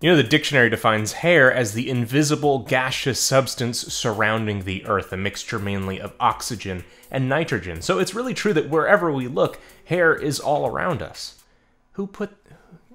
You know, the dictionary defines hair as the invisible gaseous substance surrounding the Earth, a mixture mainly of oxygen and nitrogen. So it's really true that wherever we look, hair is all around us. Who put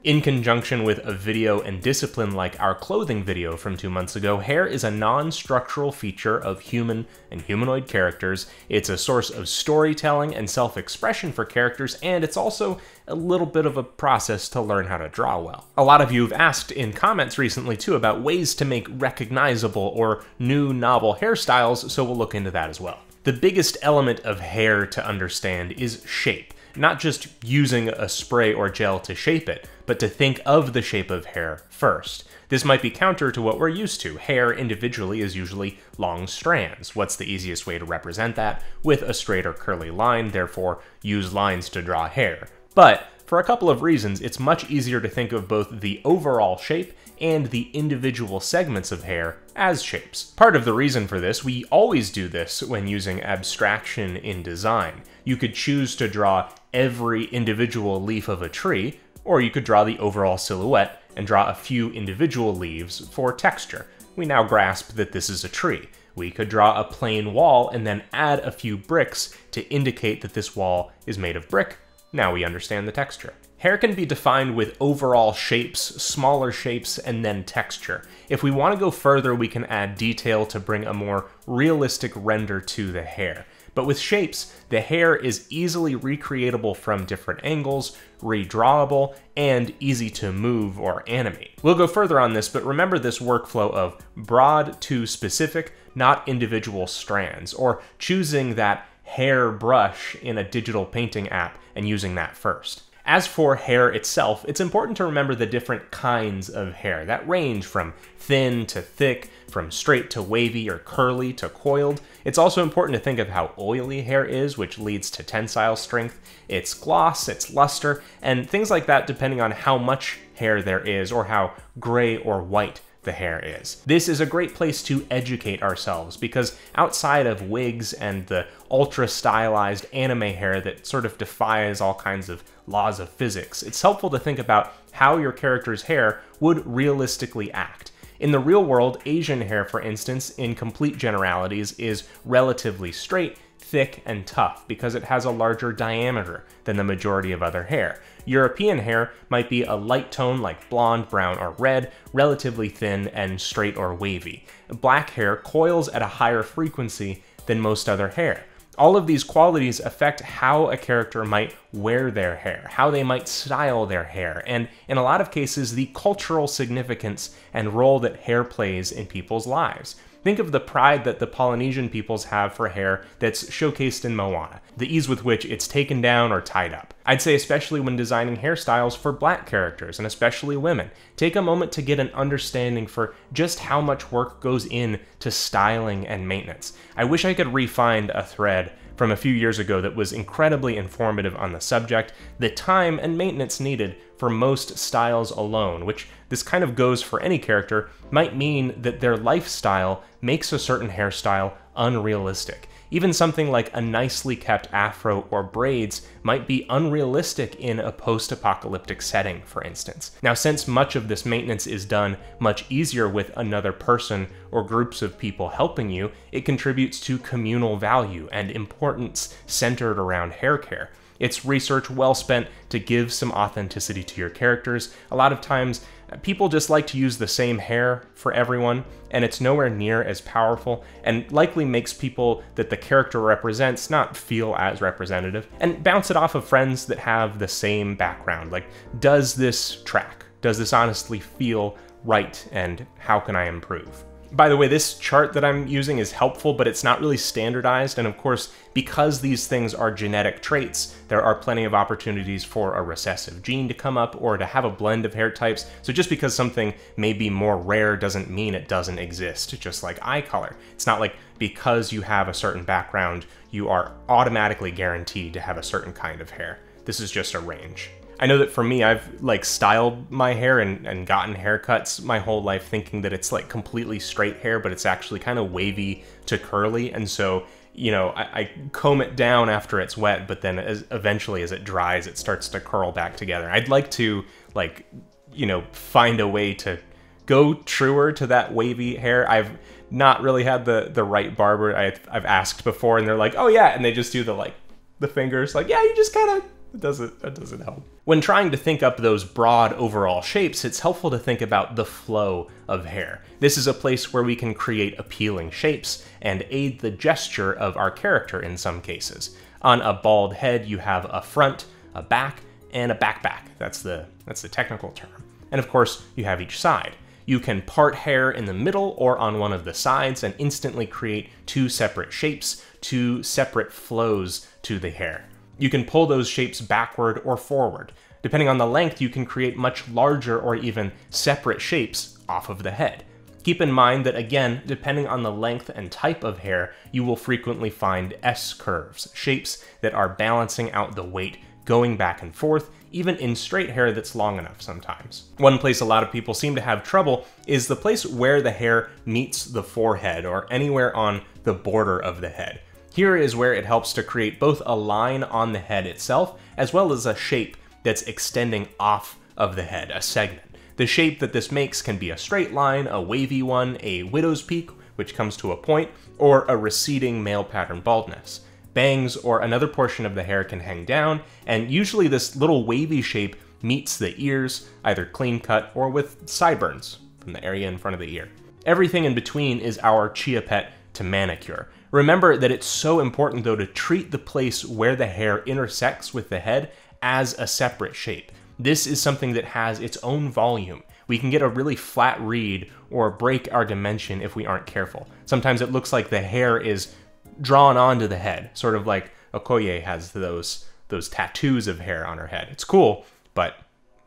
in conjunction with a video and discipline like our clothing video from two months ago, hair is a non structural feature of human and humanoid characters. It's a source of storytelling and self expression for characters, and it's also a little bit of a process to learn how to draw well. A lot of you have asked in comments recently too about ways to make recognizable or new novel hairstyles, so we'll look into that as well. The biggest element of hair to understand is shape not just using a spray or gel to shape it, but to think of the shape of hair first. This might be counter to what we're used to. Hair individually is usually long strands. What's the easiest way to represent that? With a straight or curly line, therefore use lines to draw hair. But for a couple of reasons, it's much easier to think of both the overall shape and the individual segments of hair as shapes. Part of the reason for this, we always do this when using abstraction in design. You could choose to draw every individual leaf of a tree, or you could draw the overall silhouette and draw a few individual leaves for texture. We now grasp that this is a tree. We could draw a plain wall and then add a few bricks to indicate that this wall is made of brick. Now we understand the texture. Hair can be defined with overall shapes, smaller shapes, and then texture. If we want to go further, we can add detail to bring a more realistic render to the hair. But with shapes, the hair is easily recreatable from different angles, redrawable, and easy to move or animate. We'll go further on this, but remember this workflow of broad to specific, not individual strands, or choosing that hair brush in a digital painting app and using that first. As for hair itself, it's important to remember the different kinds of hair that range from thin to thick, from straight to wavy or curly to coiled. It's also important to think of how oily hair is, which leads to tensile strength, its gloss, its luster, and things like that depending on how much hair there is or how gray or white the hair is. This is a great place to educate ourselves because outside of wigs and the ultra stylized anime hair that sort of defies all kinds of laws of physics, it's helpful to think about how your character's hair would realistically act. In the real world, Asian hair, for instance, in complete generalities, is relatively straight, thick, and tough because it has a larger diameter than the majority of other hair. European hair might be a light tone like blonde, brown, or red, relatively thin and straight or wavy. Black hair coils at a higher frequency than most other hair. All of these qualities affect how a character might wear their hair, how they might style their hair, and in a lot of cases, the cultural significance and role that hair plays in people's lives. Think of the pride that the Polynesian peoples have for hair that's showcased in Moana, the ease with which it's taken down or tied up. I'd say especially when designing hairstyles for black characters, and especially women, take a moment to get an understanding for just how much work goes in to styling and maintenance. I wish I could re-find a thread from a few years ago that was incredibly informative on the subject, the time and maintenance needed for most styles alone, which this kind of goes for any character, might mean that their lifestyle makes a certain hairstyle unrealistic. Even something like a nicely kept afro or braids might be unrealistic in a post apocalyptic setting, for instance. Now, since much of this maintenance is done much easier with another person or groups of people helping you, it contributes to communal value and importance centered around hair care. It's research well spent to give some authenticity to your characters. A lot of times, people just like to use the same hair for everyone, and it's nowhere near as powerful, and likely makes people that the character represents not feel as representative. And bounce it off of friends that have the same background. Like, does this track? Does this honestly feel right, and how can I improve? By the way, this chart that I'm using is helpful, but it's not really standardized, and of course, because these things are genetic traits, there are plenty of opportunities for a recessive gene to come up or to have a blend of hair types, so just because something may be more rare doesn't mean it doesn't exist, just like eye color. It's not like because you have a certain background, you are automatically guaranteed to have a certain kind of hair. This is just a range. I know that for me, I've like styled my hair and, and gotten haircuts my whole life thinking that it's like completely straight hair, but it's actually kind of wavy to curly. And so, you know, I, I comb it down after it's wet, but then as, eventually as it dries, it starts to curl back together. I'd like to like, you know, find a way to go truer to that wavy hair. I've not really had the the right barber. I, I've asked before, and they're like, "Oh yeah," and they just do the like the fingers, like, "Yeah, you just kind of." It doesn't it doesn't help. When trying to think up those broad overall shapes, it's helpful to think about the flow of hair. This is a place where we can create appealing shapes and aid the gesture of our character in some cases. On a bald head, you have a front, a back, and a backback. That's the that's the technical term. And of course, you have each side. You can part hair in the middle or on one of the sides and instantly create two separate shapes, two separate flows to the hair. You can pull those shapes backward or forward. Depending on the length, you can create much larger or even separate shapes off of the head. Keep in mind that again, depending on the length and type of hair, you will frequently find S-curves, shapes that are balancing out the weight going back and forth, even in straight hair that's long enough sometimes. One place a lot of people seem to have trouble is the place where the hair meets the forehead or anywhere on the border of the head. Here is where it helps to create both a line on the head itself as well as a shape that's extending off of the head, a segment. The shape that this makes can be a straight line, a wavy one, a widow's peak, which comes to a point, or a receding male pattern baldness bangs or another portion of the hair can hang down, and usually this little wavy shape meets the ears, either clean cut or with sideburns from the area in front of the ear. Everything in between is our Chia Pet to manicure. Remember that it's so important though to treat the place where the hair intersects with the head as a separate shape. This is something that has its own volume. We can get a really flat read or break our dimension if we aren't careful. Sometimes it looks like the hair is drawn onto the head, sort of like Okoye has those those tattoos of hair on her head. It's cool, but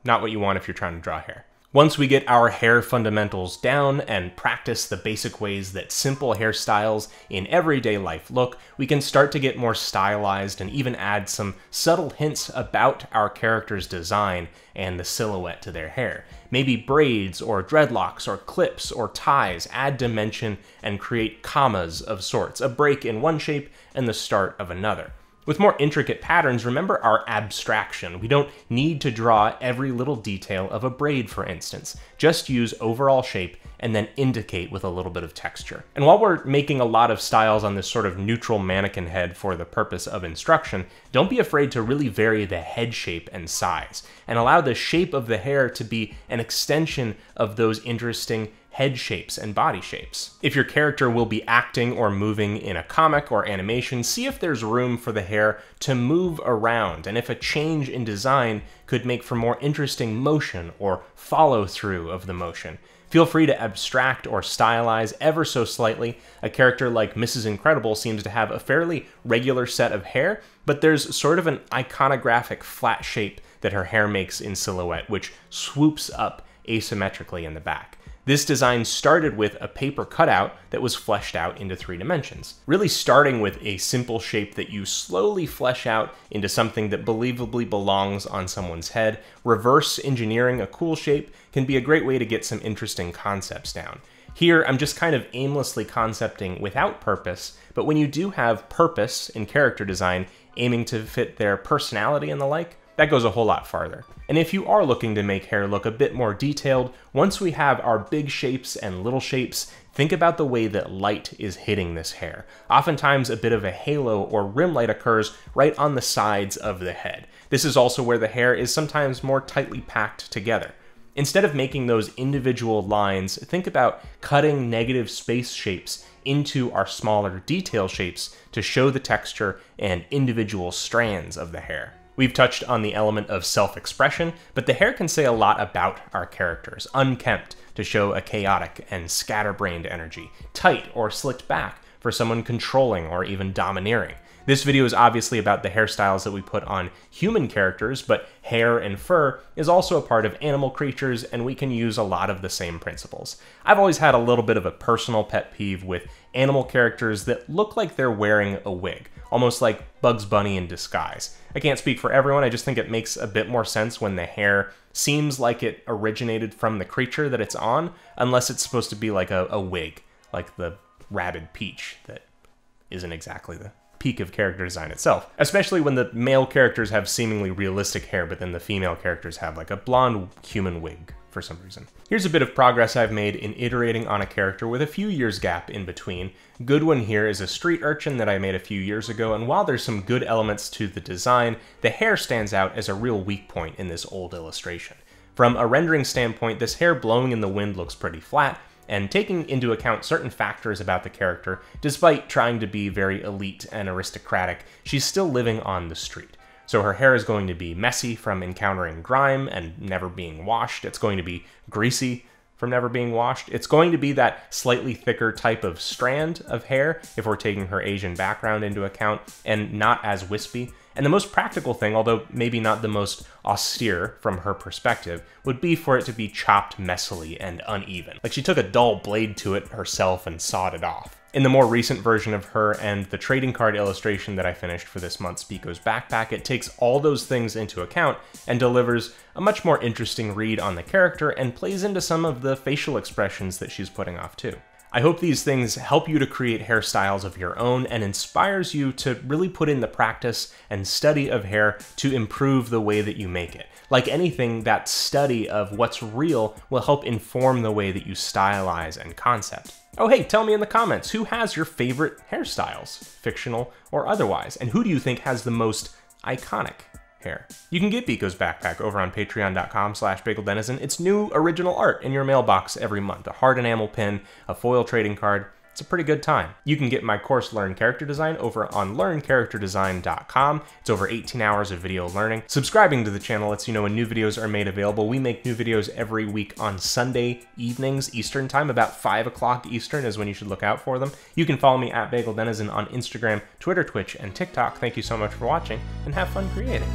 not what you want if you're trying to draw hair. Once we get our hair fundamentals down and practice the basic ways that simple hairstyles in everyday life look, we can start to get more stylized and even add some subtle hints about our character's design and the silhouette to their hair. Maybe braids or dreadlocks or clips or ties add dimension and create commas of sorts, a break in one shape and the start of another. With more intricate patterns, remember our abstraction. We don't need to draw every little detail of a braid, for instance. Just use overall shape and then indicate with a little bit of texture. And while we're making a lot of styles on this sort of neutral mannequin head for the purpose of instruction, don't be afraid to really vary the head shape and size, and allow the shape of the hair to be an extension of those interesting head shapes and body shapes. If your character will be acting or moving in a comic or animation, see if there's room for the hair to move around and if a change in design could make for more interesting motion or follow through of the motion. Feel free to abstract or stylize ever so slightly. A character like Mrs. Incredible seems to have a fairly regular set of hair, but there's sort of an iconographic flat shape that her hair makes in silhouette, which swoops up asymmetrically in the back. This design started with a paper cutout that was fleshed out into three dimensions. Really starting with a simple shape that you slowly flesh out into something that believably belongs on someone's head, reverse engineering a cool shape can be a great way to get some interesting concepts down. Here, I'm just kind of aimlessly concepting without purpose, but when you do have purpose in character design, aiming to fit their personality and the like, that goes a whole lot farther. And if you are looking to make hair look a bit more detailed, once we have our big shapes and little shapes, think about the way that light is hitting this hair. Oftentimes a bit of a halo or rim light occurs right on the sides of the head. This is also where the hair is sometimes more tightly packed together. Instead of making those individual lines, think about cutting negative space shapes into our smaller detail shapes to show the texture and individual strands of the hair. We've touched on the element of self-expression, but the hair can say a lot about our characters. Unkempt to show a chaotic and scatterbrained energy, tight or slicked back for someone controlling or even domineering. This video is obviously about the hairstyles that we put on human characters, but hair and fur is also a part of animal creatures, and we can use a lot of the same principles. I've always had a little bit of a personal pet peeve with animal characters that look like they're wearing a wig almost like Bugs Bunny in disguise. I can't speak for everyone, I just think it makes a bit more sense when the hair seems like it originated from the creature that it's on, unless it's supposed to be like a, a wig, like the Rabbid Peach that isn't exactly the peak of character design itself. Especially when the male characters have seemingly realistic hair, but then the female characters have like a blonde human wig for some reason. Here's a bit of progress I've made in iterating on a character with a few years gap in between. Goodwyn here is a street urchin that I made a few years ago, and while there's some good elements to the design, the hair stands out as a real weak point in this old illustration. From a rendering standpoint, this hair blowing in the wind looks pretty flat, and taking into account certain factors about the character, despite trying to be very elite and aristocratic, she's still living on the street. So her hair is going to be messy from encountering grime and never being washed. It's going to be greasy from never being washed. It's going to be that slightly thicker type of strand of hair if we're taking her Asian background into account and not as wispy. And the most practical thing, although maybe not the most austere from her perspective, would be for it to be chopped messily and uneven. Like she took a dull blade to it herself and sawed it off. In the more recent version of her and the trading card illustration that I finished for this month's Biko's backpack, it takes all those things into account and delivers a much more interesting read on the character and plays into some of the facial expressions that she's putting off too. I hope these things help you to create hairstyles of your own and inspires you to really put in the practice and study of hair to improve the way that you make it. Like anything, that study of what's real will help inform the way that you stylize and concept. Oh hey, tell me in the comments, who has your favorite hairstyles, fictional or otherwise, and who do you think has the most iconic hair. You can get Biko's backpack over on patreon.com slash bageldenizen. It's new original art in your mailbox every month. A hard enamel pin, a foil trading card, it's a pretty good time. You can get my course Learn Character Design over on learncharacterdesign.com. It's over 18 hours of video learning. Subscribing to the channel lets you know when new videos are made available. We make new videos every week on Sunday evenings Eastern time, about 5 o'clock Eastern is when you should look out for them. You can follow me at Bagel Denizen on Instagram, Twitter, Twitch, and TikTok. Thank you so much for watching, and have fun creating.